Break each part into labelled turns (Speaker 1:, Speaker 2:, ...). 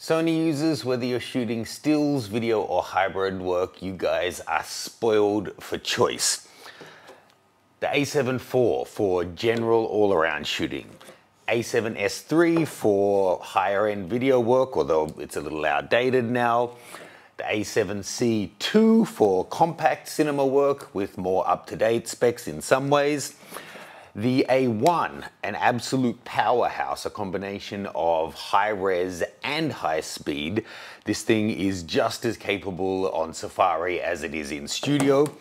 Speaker 1: Sony users, whether you're shooting stills, video, or hybrid work, you guys are spoiled for choice. The a7 IV for general all-around shooting. A7S III for higher end video work, although it's a little outdated now. The A7C II for compact cinema work with more up-to-date specs in some ways. The A1, an absolute powerhouse, a combination of high res and high speed. This thing is just as capable on Safari as it is in studio.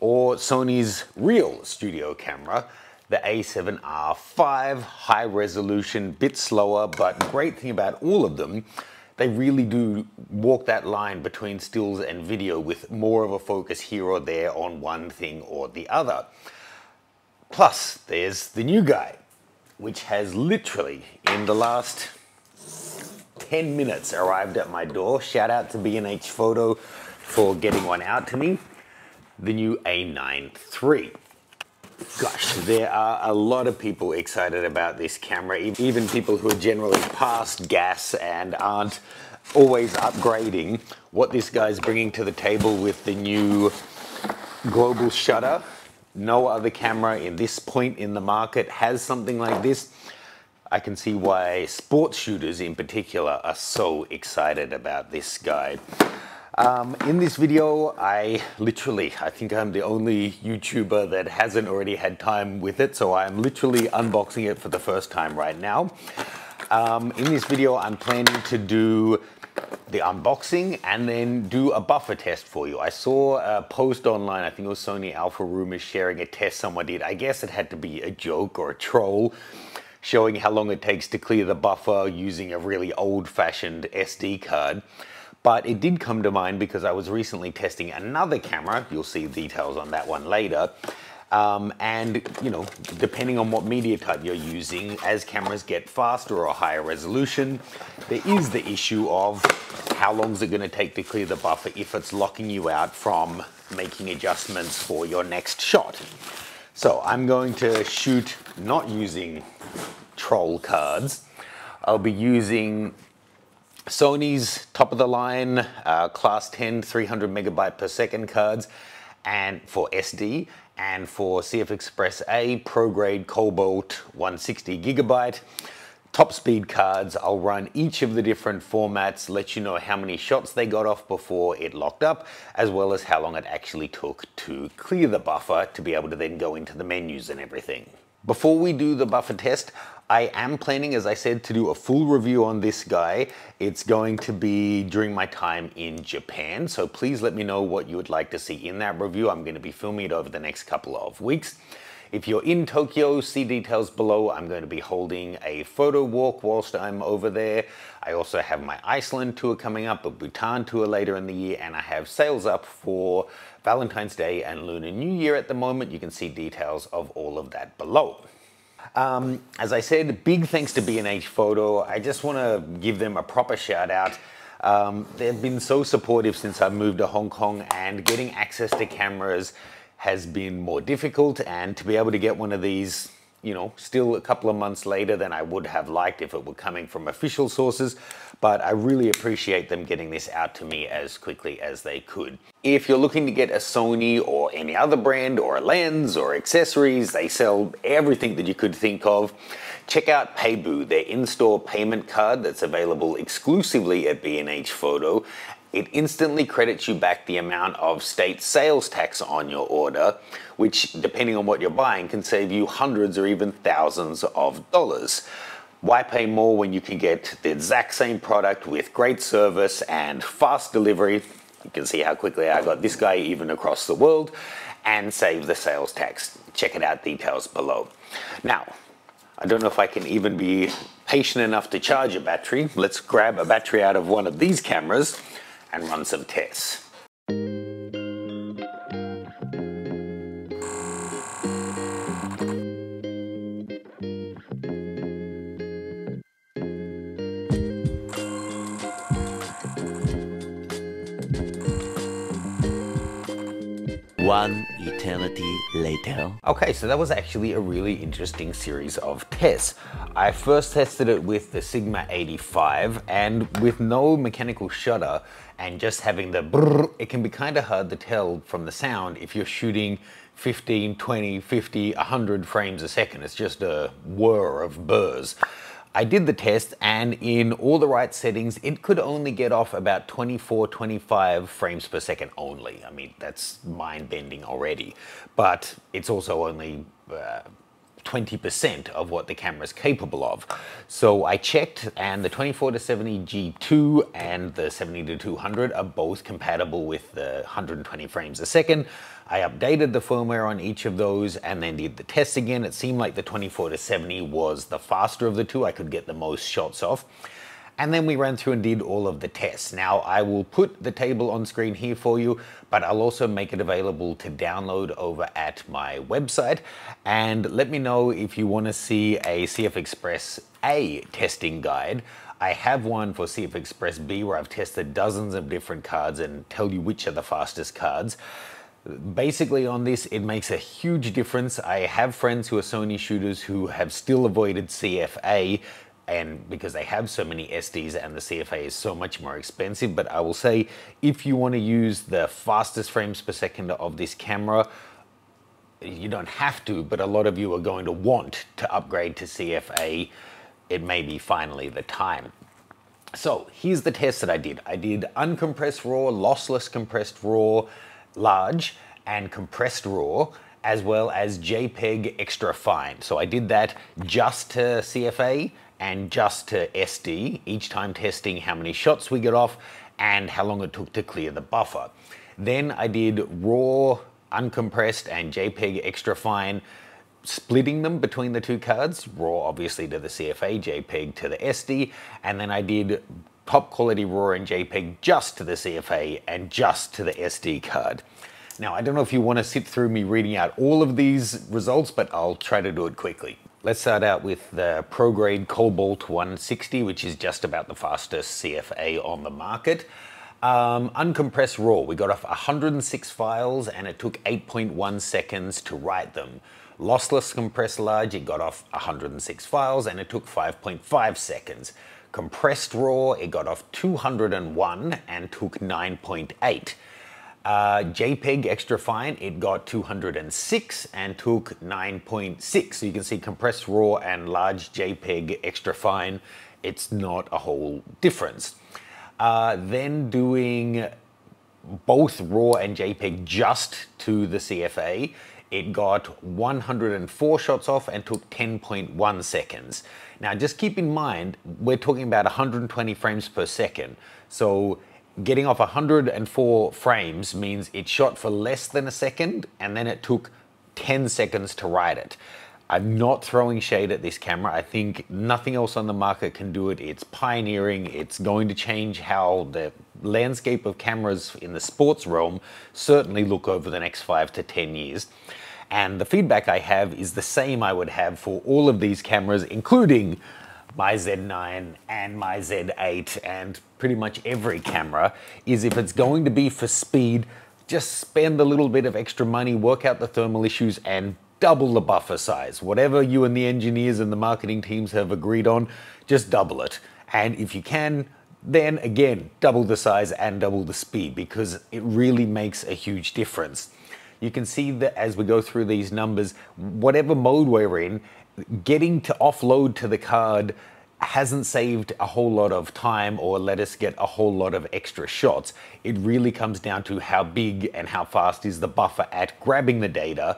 Speaker 1: Or Sony's real studio camera, the a7R5, high resolution, bit slower, but great thing about all of them, they really do walk that line between stills and video with more of a focus here or there on one thing or the other. Plus, there's the new guy, which has literally, in the last 10 minutes, arrived at my door. Shout out to B&H Photo for getting one out to me. The new A9 III. Gosh, there are a lot of people excited about this camera, even people who are generally past gas and aren't always upgrading. What this guy's bringing to the table with the new global shutter no other camera in this point in the market has something like this. I can see why sports shooters in particular are so excited about this guy. Um, in this video, I literally, I think I'm the only YouTuber that hasn't already had time with it, so I'm literally unboxing it for the first time right now. Um, in this video, I'm planning to do the unboxing and then do a buffer test for you. I saw a post online, I think it was Sony Alpha Rumors sharing a test someone did. I guess it had to be a joke or a troll showing how long it takes to clear the buffer using a really old-fashioned SD card. But it did come to mind because I was recently testing another camera, you'll see details on that one later, um, and, you know, depending on what media type you're using, as cameras get faster or higher resolution, there is the issue of how long is it going to take to clear the buffer if it's locking you out from making adjustments for your next shot. So I'm going to shoot not using troll cards. I'll be using Sony's top of the line uh, class 10 300 megabyte per second cards and for SD and for CF Express A ProGrade Cobalt 160 gigabyte. Top speed cards, I'll run each of the different formats, let you know how many shots they got off before it locked up, as well as how long it actually took to clear the buffer to be able to then go into the menus and everything. Before we do the buffer test, I am planning, as I said, to do a full review on this guy. It's going to be during my time in Japan, so please let me know what you would like to see in that review. I'm going to be filming it over the next couple of weeks. If you're in Tokyo, see details below. I'm going to be holding a photo walk whilst I'm over there. I also have my Iceland tour coming up, a Bhutan tour later in the year, and I have sales up for Valentine's Day and Lunar New Year at the moment. You can see details of all of that below. Um, as I said, big thanks to B&H Photo. I just want to give them a proper shout out. Um, they've been so supportive since I moved to Hong Kong and getting access to cameras has been more difficult and to be able to get one of these you know, still a couple of months later than I would have liked if it were coming from official sources, but I really appreciate them getting this out to me as quickly as they could. If you're looking to get a Sony or any other brand or a lens or accessories, they sell everything that you could think of. Check out Payboo, their in-store payment card that's available exclusively at B&H Photo it instantly credits you back the amount of state sales tax on your order, which, depending on what you're buying, can save you hundreds or even thousands of dollars. Why pay more when you can get the exact same product with great service and fast delivery? You can see how quickly I got this guy even across the world and save the sales tax. Check it out, details below. Now, I don't know if I can even be patient enough to charge a battery. Let's grab a battery out of one of these cameras and run some tests.
Speaker 2: One eternity later.
Speaker 1: Okay, so that was actually a really interesting series of tests. I first tested it with the Sigma 85 and with no mechanical shutter and just having the brrr, it can be kind of hard to tell from the sound if you're shooting 15, 20, 50, 100 frames a second. It's just a whir of burrs. I did the test and in all the right settings, it could only get off about 24, 25 frames per second only. I mean, that's mind bending already, but it's also only uh, 20% of what the camera is capable of. So I checked and the 24 to 70 G2 and the 70 to 200 are both compatible with the 120 frames a second. I updated the firmware on each of those and then did the test again. It seemed like the 24 to 70 was the faster of the two. I could get the most shots off. And then we ran through and did all of the tests. Now I will put the table on screen here for you, but I'll also make it available to download over at my website. And let me know if you wanna see a CF Express A testing guide. I have one for CF Express B where I've tested dozens of different cards and tell you which are the fastest cards. Basically on this, it makes a huge difference. I have friends who are Sony shooters who have still avoided CFA and because they have so many SDs and the CFA is so much more expensive. But I will say, if you want to use the fastest frames per second of this camera, you don't have to, but a lot of you are going to want to upgrade to CFA. It may be finally the time. So here's the test that I did. I did uncompressed RAW, lossless compressed RAW, large, and compressed RAW, as well as JPEG extra fine. So I did that just to CFA and just to SD, each time testing how many shots we got off and how long it took to clear the buffer. Then I did raw, uncompressed and JPEG extra fine, splitting them between the two cards, raw obviously to the CFA, JPEG to the SD, and then I did top quality raw and JPEG just to the CFA and just to the SD card. Now, I don't know if you want to sit through me reading out all of these results, but I'll try to do it quickly. Let's start out with the ProGrade Cobalt 160, which is just about the fastest CFA on the market. Um, uncompressed RAW, we got off 106 files and it took 8.1 seconds to write them. Lossless compressed large, it got off 106 files and it took 5.5 seconds. Compressed RAW, it got off 201 and took 9.8. Uh, JPEG extra fine, it got 206 and took 9.6. So you can see compressed RAW and large JPEG extra fine, it's not a whole difference. Uh, then doing both RAW and JPEG just to the CFA, it got 104 shots off and took 10.1 seconds. Now just keep in mind, we're talking about 120 frames per second. So getting off 104 frames means it shot for less than a second and then it took 10 seconds to write it. I'm not throwing shade at this camera. I think nothing else on the market can do it. It's pioneering. It's going to change how the landscape of cameras in the sports realm certainly look over the next five to 10 years. And the feedback I have is the same I would have for all of these cameras, including my Z9 and my Z8 and pretty much every camera is if it's going to be for speed, just spend a little bit of extra money, work out the thermal issues and double the buffer size. Whatever you and the engineers and the marketing teams have agreed on, just double it. And if you can, then again, double the size and double the speed because it really makes a huge difference. You can see that as we go through these numbers, whatever mode we're in, getting to offload to the card hasn't saved a whole lot of time or let us get a whole lot of extra shots. It really comes down to how big and how fast is the buffer at grabbing the data.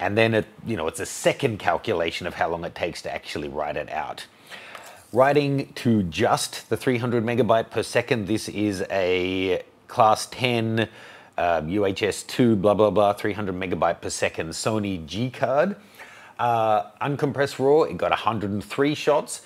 Speaker 1: And then it, you know, it's a second calculation of how long it takes to actually write it out. Writing to just the 300 megabyte per second, this is a class 10 um, UHS 2, blah, blah, blah, 300 megabyte per second Sony G card. Uh, uncompressed RAW, it got 103 shots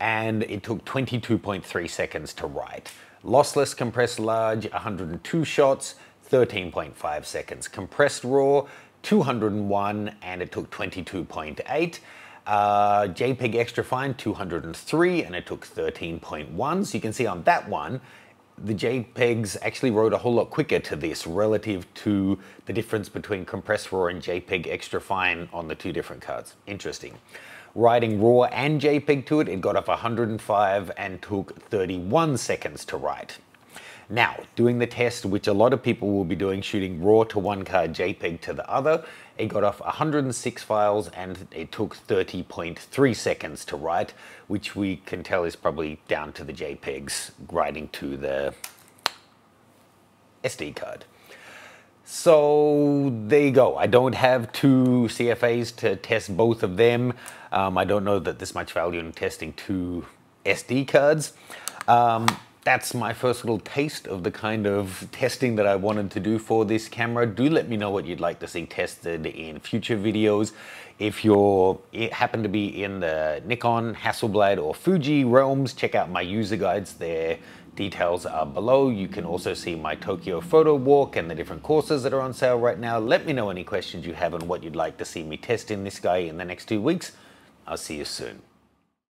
Speaker 1: and it took 22.3 seconds to write. Lossless compressed large, 102 shots, 13.5 seconds. Compressed RAW, 201 and it took 22.8. Uh, JPEG extra fine, 203 and it took 13.1. So you can see on that one, the JPEGs actually wrote a whole lot quicker to this relative to the difference between compressed RAW and JPEG extra fine on the two different cards. Interesting. Writing RAW and JPEG to it, it got off 105 and took 31 seconds to write. Now, doing the test, which a lot of people will be doing, shooting RAW to one card, JPEG to the other, it got off 106 files and it took 30.3 seconds to write, which we can tell is probably down to the JPEGs writing to the SD card. So there you go. I don't have two CFAs to test both of them. Um, I don't know that there's much value in testing two SD cards. Um, that's my first little taste of the kind of testing that I wanted to do for this camera. Do let me know what you'd like to see tested in future videos. If you're happen to be in the Nikon, Hasselblad or Fuji realms, check out my user guides. Their details are below. You can also see my Tokyo photo walk and the different courses that are on sale right now. Let me know any questions you have on what you'd like to see me test in this guy in the next two weeks. I'll see you soon.